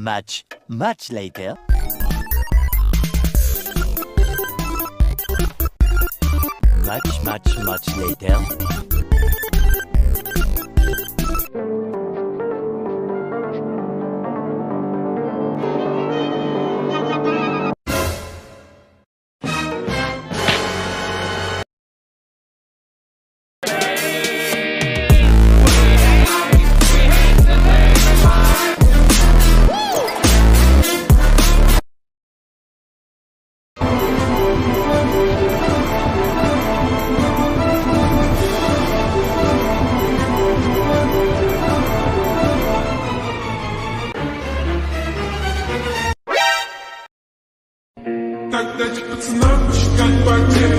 Much, much later. Much, much, much later. подать, пацанам посчитать потери.